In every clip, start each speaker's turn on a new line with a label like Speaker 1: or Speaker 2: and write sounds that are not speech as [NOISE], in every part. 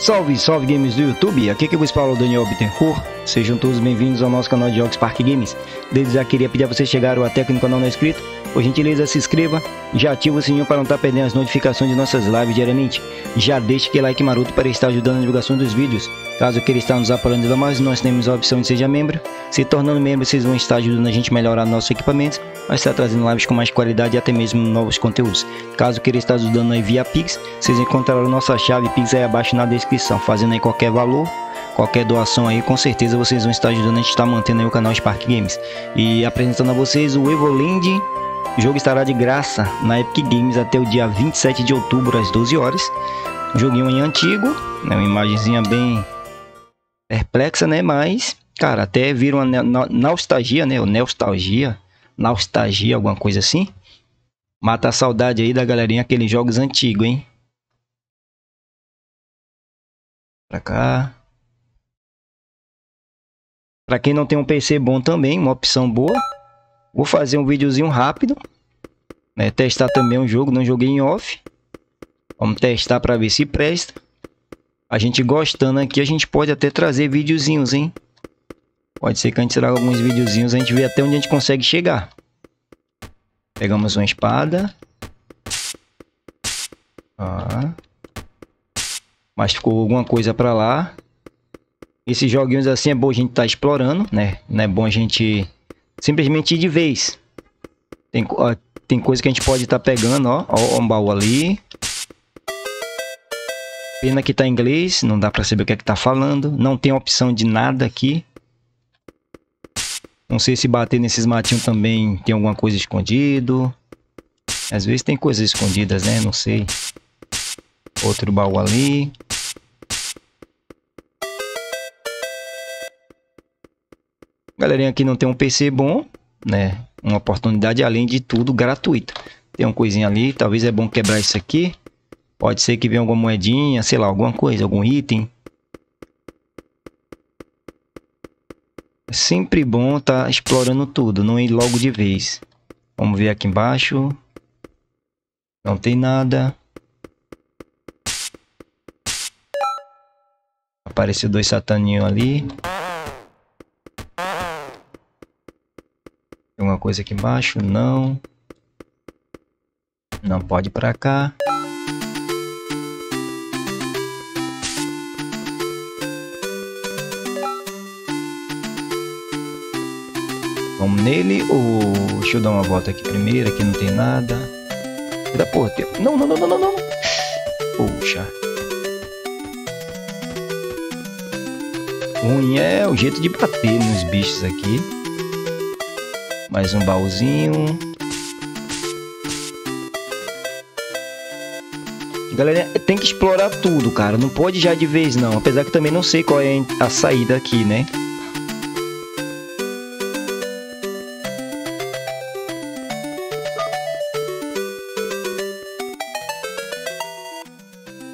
Speaker 1: Salve, salve games do YouTube, aqui que vos fala o Daniel Bittencourt, sejam todos bem-vindos ao nosso canal de Jogos Park Games. Desde já queria pedir a vocês chegarem até aqui no canal não inscrito, por gentileza se inscreva já ativa o sininho para não estar perdendo as notificações de nossas lives diariamente. Já deixe aquele like maroto para estar ajudando na divulgação dos vídeos. Caso queira estar nos apoiando ainda mais, nós temos a opção de seja membro. Se tornando membro, vocês vão estar ajudando a gente a melhorar nossos equipamentos, vai estar trazendo lives com mais qualidade e até mesmo novos conteúdos. Caso queira estar ajudando aí via Pix, vocês encontrarão nossa chave Pix aí abaixo na descrição, fazendo aí qualquer valor qualquer doação aí, com certeza vocês vão estar ajudando a gente estar mantendo aí o canal Spark Games. E apresentando a vocês o Evoland o jogo estará de graça na Epic Games até o dia 27 de outubro às 12 horas. Joguinho em antigo, né, uma imagenzinha bem perplexa, né? Mas, cara, até vira uma nostalgia, né? Ou nostalgia, nostalgia, alguma coisa assim. Mata a saudade aí da galerinha aqueles jogos antigos, hein? Pra cá. Pra quem não tem um PC bom também, uma opção boa. Vou fazer um videozinho rápido. Né? Testar também um jogo, não joguei em off. Vamos testar para ver se presta. A gente gostando aqui, a gente pode até trazer videozinhos, hein? Pode ser que a gente traga alguns videozinhos, a gente vê até onde a gente consegue chegar. Pegamos uma espada. Ah. Mas ficou alguma coisa para lá. Esses joguinhos assim é bom a gente estar tá explorando, né? Não é bom a gente simplesmente ir de vez. Tem, ó, tem coisa que a gente pode estar tá pegando, ó. Ó, um baú ali. Pena que tá em inglês, não dá pra saber o que é que tá falando. Não tem opção de nada aqui. Não sei se bater nesses matinhos também tem alguma coisa escondido. Às vezes tem coisas escondidas, né? Não sei. Outro baú ali. Galerinha que não tem um PC bom, né? Uma oportunidade além de tudo gratuita. Tem uma coisinha ali, talvez é bom quebrar isso aqui. Pode ser que venha alguma moedinha, sei lá, alguma coisa, algum item. É sempre bom estar tá explorando tudo, não ir logo de vez. Vamos ver aqui embaixo. Não tem nada. Apareceu dois sataninhos ali. Coisa aqui embaixo? Não. Não pode ir pra cá. Vamos nele ou... Deixa eu dar uma volta aqui primeiro. Aqui não tem nada. Da porra. Não, não, não, não, não, não. Puxa. Ruim é o jeito de bater nos bichos aqui. Mais um baúzinho. Galera, tem que explorar tudo, cara. Não pode já de vez, não. Apesar que também não sei qual é a saída aqui, né?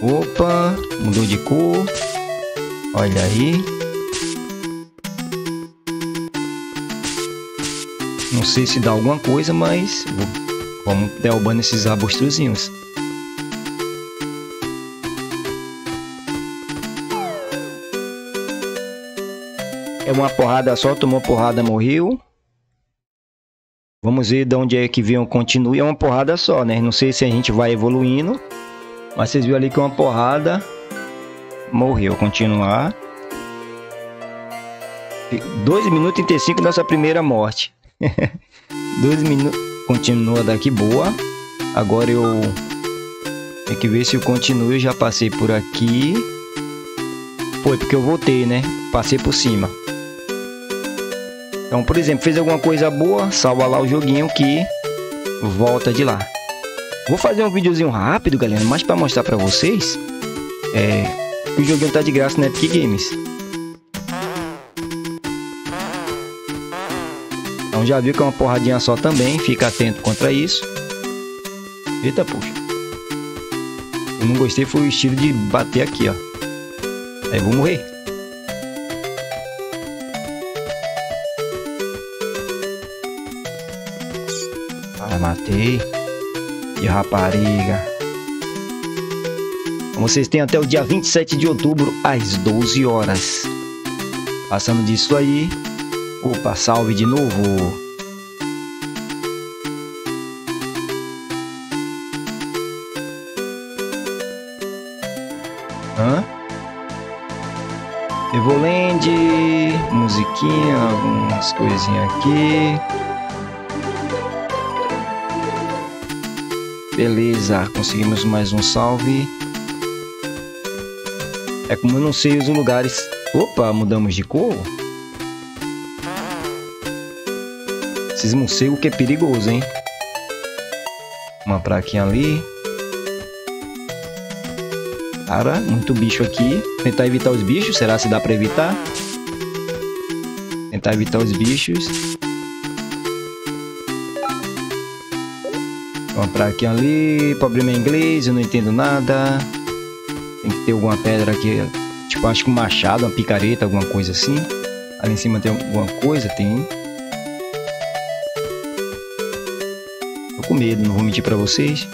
Speaker 1: Opa, mudou de cor. Olha aí. Não sei se dá alguma coisa, mas vamos derrubando esses arbustrozinhos. É uma porrada só, tomou porrada, morreu. Vamos ver de onde é que vem continue. É uma porrada só, né? Não sei se a gente vai evoluindo. Mas vocês viram ali que é uma porrada. Morreu. Continuar. 2 minutos e 35 nossa primeira morte. [LAUGHS] Dois minutos. Continua daqui boa. Agora eu. Tem que ver se eu continuo. Eu já passei por aqui. Foi porque eu voltei, né? Passei por cima. Então, por exemplo, fez alguma coisa boa, salva lá o joguinho que volta de lá. Vou fazer um videozinho rápido, galera, mas para mostrar para vocês é o joguinho tá de graça na Epic Games. Então já viu que é uma porradinha só também, fica atento contra isso. Eita, puxa. Eu não gostei foi o estilo de bater aqui, ó. Aí vou morrer. Ah, matei. E rapariga. Vocês têm até o dia 27 de outubro, às 12 horas. Passando disso aí. Opa, salve de novo. Hã? Evoland, musiquinha, algumas coisinhas aqui. Beleza, conseguimos mais um salve. É como eu não sei os lugares. Opa, mudamos de cor? Esses morcegos que é perigoso, hein? Uma praquinha ali. Cara, muito bicho aqui. Tentar evitar os bichos. Será se dá pra evitar? Tentar evitar os bichos. Uma praquinha ali. Problema em inglês, eu não entendo nada. Tem que ter alguma pedra aqui. Tipo, acho que um machado, uma picareta, alguma coisa assim. Ali em cima tem alguma coisa, tem. Com medo, não vou mentir pra vocês.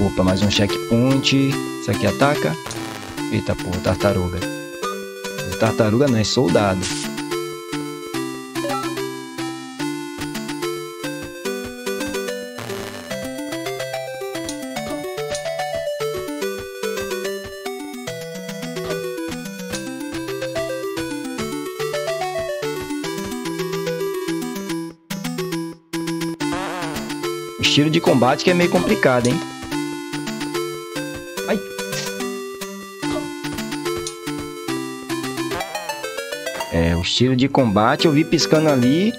Speaker 1: Opa, mais um checkpoint. Isso aqui ataca. Eita porra, tartaruga. Tartaruga não, é soldado. Estilo de combate que é meio complicado, hein? Ai. É, o estilo de combate eu vi piscando ali.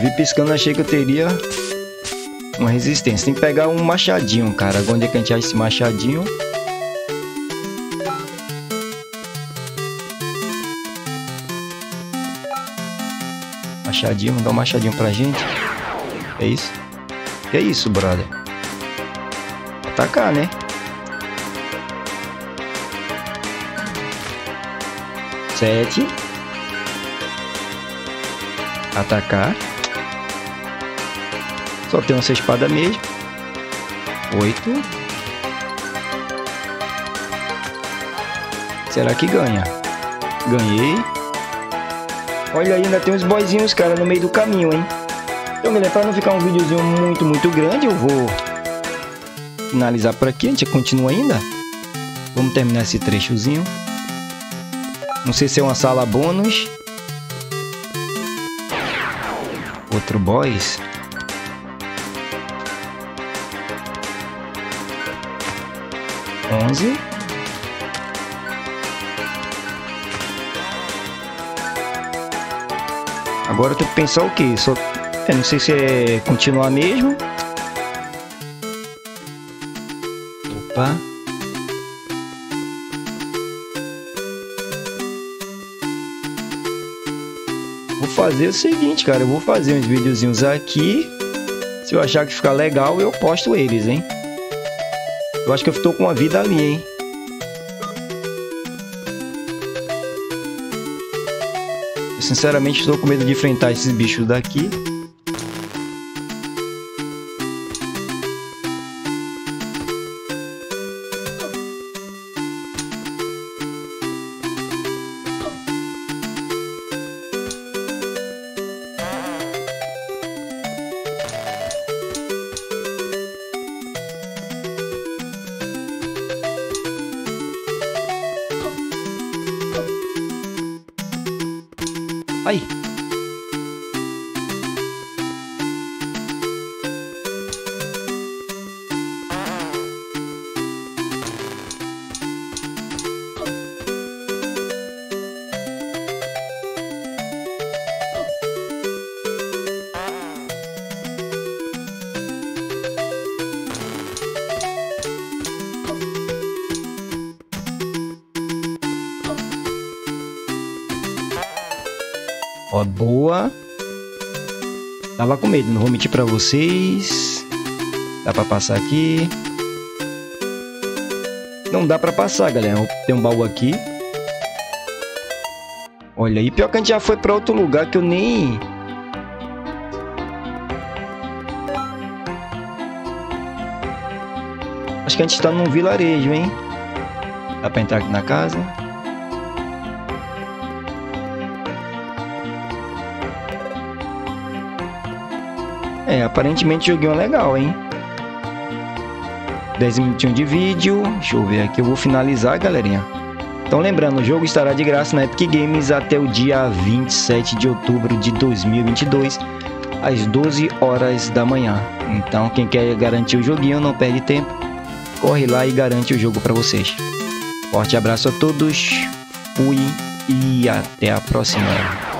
Speaker 1: Vi piscando, achei que eu teria uma resistência. Tem que pegar um machadinho, cara. Onde é que a gente acha esse machadinho? Machadinho, dá um machadinho pra gente. É isso? É isso, brother? Atacar, né? Sete. Atacar. Só tem essa espada mesmo. Oito. Será que ganha? Ganhei. Olha aí, ainda tem uns boizinhos, cara, no meio do caminho, hein? Então, galera, para não ficar um videozinho muito, muito grande, eu vou finalizar por aqui. A gente continua ainda. Vamos terminar esse trechozinho. Não sei se é uma sala bônus. Outro boss. Onze. Agora eu tenho que pensar o que? Só... É, não sei se é continuar mesmo. Opa. Vou fazer o seguinte, cara. Eu vou fazer uns videozinhos aqui. Se eu achar que ficar legal, eu posto eles, hein? Eu acho que eu estou com uma vida ali, hein? Sinceramente estou com medo de enfrentar esses bichos daqui. Ó, boa. Tava com medo, não vou mentir pra vocês. Dá pra passar aqui. Não dá pra passar, galera. Tem um baú aqui. Olha aí, pior que a gente já foi pra outro lugar que eu nem... Acho que a gente tá num vilarejo, hein? Dá pra entrar aqui na casa. É, aparentemente joguinho legal, hein? 10 minutinhos de vídeo. Deixa eu ver aqui, eu vou finalizar, galerinha. Então lembrando, o jogo estará de graça na Epic Games até o dia 27 de outubro de 2022, às 12 horas da manhã. Então quem quer garantir o joguinho não perde tempo, corre lá e garante o jogo para vocês. Forte abraço a todos, fui e até a próxima.